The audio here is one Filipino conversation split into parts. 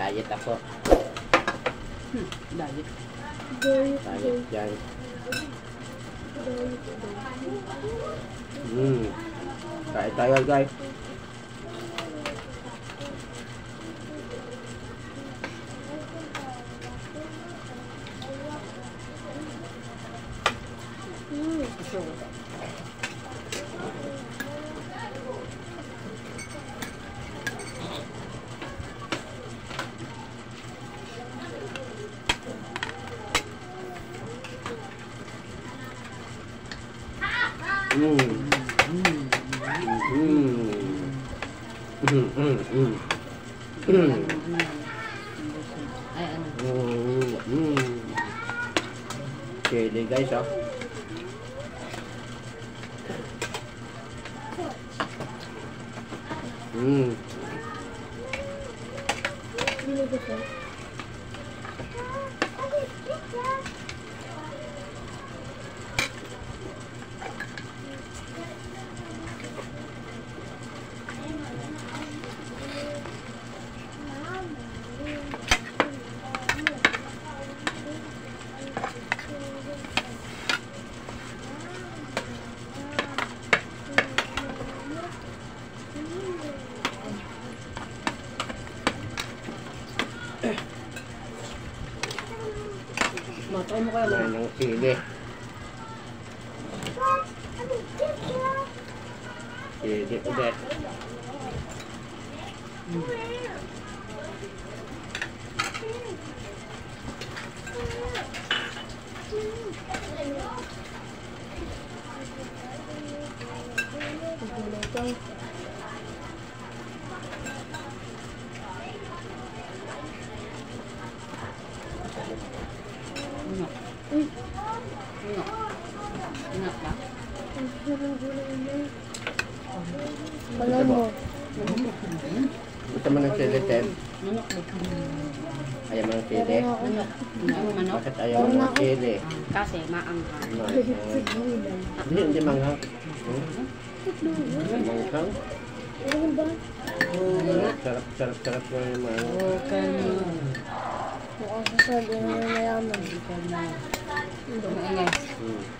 Diet ako. Hmm, diet. Diet yan. Hmm. Kain tayo guys. Hmm. Hmm. Oke, deh guys ya. Hmm. Ay mo kayo lang. Yan yung sili. Sili ulit. Thank you. Alam mo, Gusto mo ng chili, Ted? Ayaw mo ng chili? Manok. Ano manok? Bakit ayaw mo ng chili? Kasi maanghang. Hindi, hindi manghang. Hmm? Manghang? ano ba? Sarap, sarap, sarap mo yung mga... Oo ka na. Mukhang sasabi na yung mayaman. Hindi ka na. Hmm.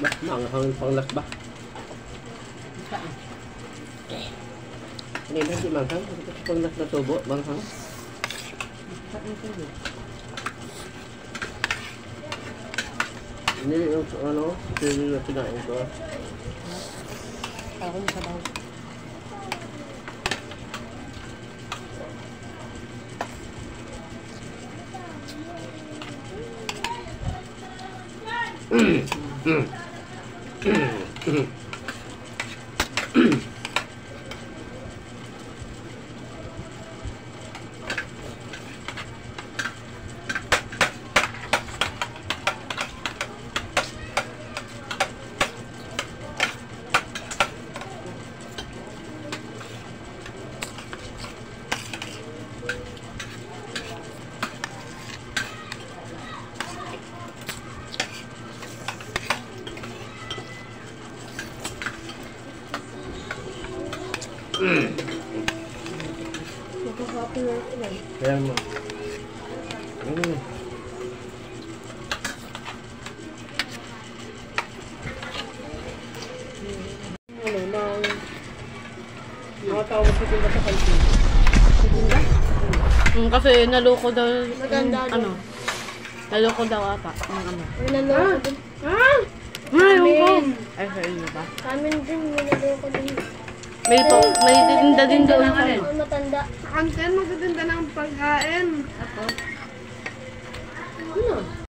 bắt mặn hơn, phần lực bắt. Nên nó chỉ mặn hơn phần lực là tổ bộ bằng hơn nếu nó là cái này rồi không sao đâu. うん。うん。うん。うん。Na ito lang. Kaya mo. Mm. Ano, nang... Nakatawag ko sila sa kantin. Mm, kasi naloko daw, Maganda mm, ano, naloko daw ata, yung ano. May naloko din. Ah, yung ko. Ay, sa inyo ba? Kamin din, naloko din. May, pa, may tinda din daw ng ano. Ang matanda. Anten, magaganda ng pagkain. Ako? Ano?